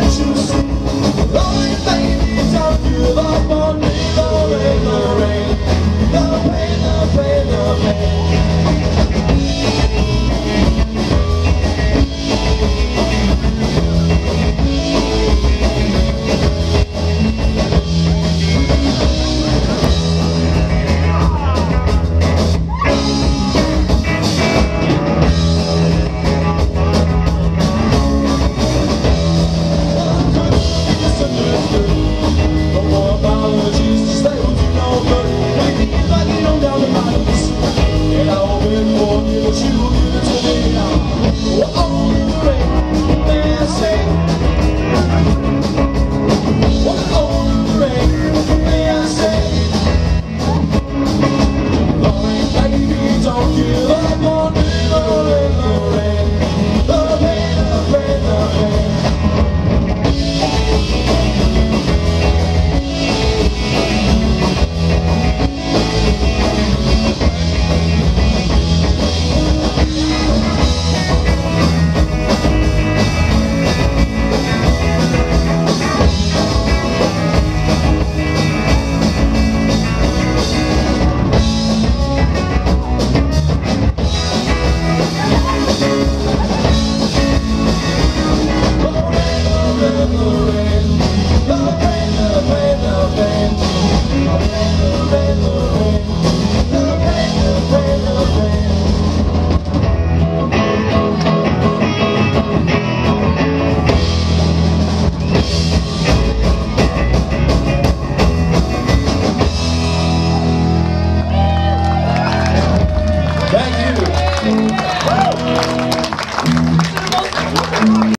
Jesus. what you do to me.